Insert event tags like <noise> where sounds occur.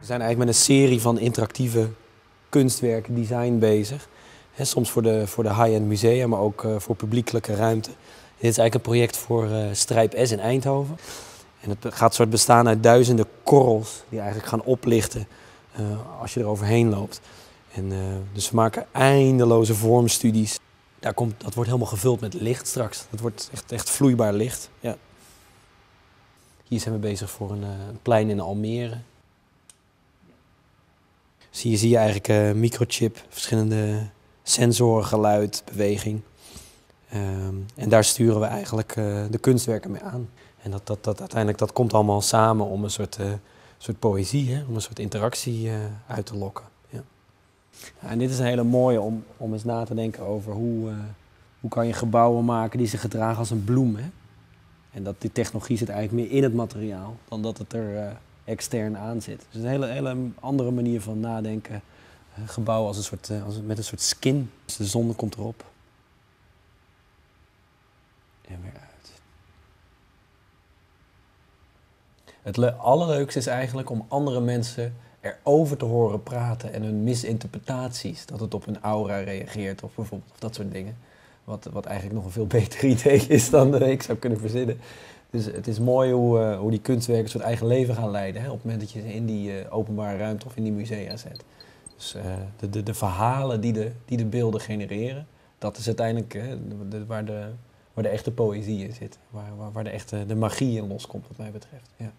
zijn eigenlijk met een serie van interactieve kunstwerken, design bezig. Soms voor de, voor de high-end musea, maar ook eh, voor publiekelijke ruimte. dit is eigenlijk een project voor uh, Strijp S in Eindhoven. En het gaat soort bestaan uit duizenden korrels die eigenlijk gaan oplichten uh, als je er overheen loopt. En, dus we maken eindeloze vormstudies. Daar komt, dat wordt helemaal gevuld met licht straks. Dat wordt echt, echt vloeibaar licht. Ja. Hier zijn we bezig voor een plein in Almere zie je, zie je eigenlijk een uh, microchip, verschillende sensoren, geluid, beweging. Um, en daar sturen we eigenlijk uh, de kunstwerken mee aan. En dat, dat, dat, uiteindelijk dat komt allemaal samen om een soort, uh, soort poëzie, hè? om een soort interactie uit te lokken. Ja. ja. en dit is een hele mooie om, om eens na te denken over hoe, hoe kan je gebouwen maken die zich gedragen als een bloem. Hè? En dat die technologie zit eigenlijk meer in het materiaal dan dat het er extern aan zit. Dus een hele, hele andere manier van nadenken. gebouw als een soort, als, met een soort skin. Dus de zon komt erop. En weer uit. Het allerleukste is eigenlijk om andere mensen erover te horen praten en hun misinterpretaties. Dat het op hun aura reageert of bijvoorbeeld of dat soort dingen. Wat, wat eigenlijk nog een veel <laughs> beter idee is dan ik zou kunnen verzinnen. Dus het is mooi hoe, uh, hoe die kunstwerken een soort eigen leven gaan leiden. Hè, op het moment dat je ze in die uh, openbare ruimte of in die musea zet. Dus uh, de, de, de, verhalen die de, die de beelden genereren, dat is uiteindelijk de, waar, de, waar de echte poëzie in zit. Waar, waar, waar de echte de magie in loskomt, wat mij betreft. Ja.